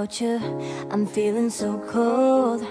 without you. I'm feeling so cold.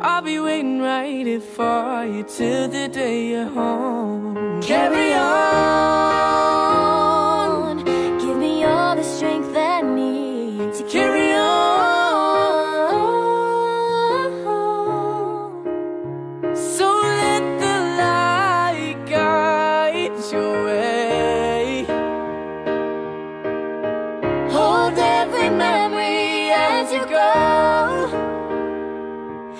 I'll be waiting right here for you till the day you're home. Carry on, you go,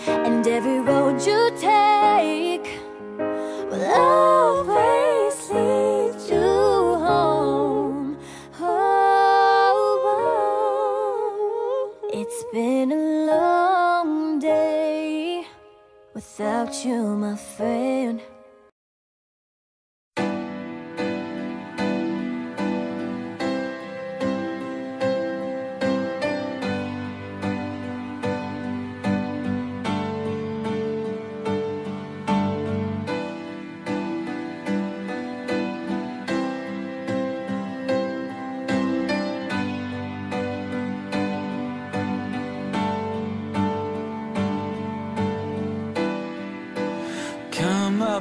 and every road you take will always lead you home. Oh, it's been a long day without you, my friend.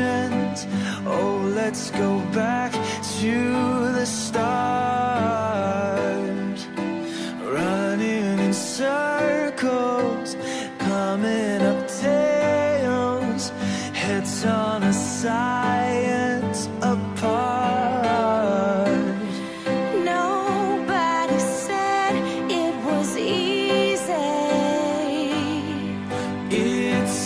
Oh, let's go back to the start. Running in circles, coming up tails, heads on a science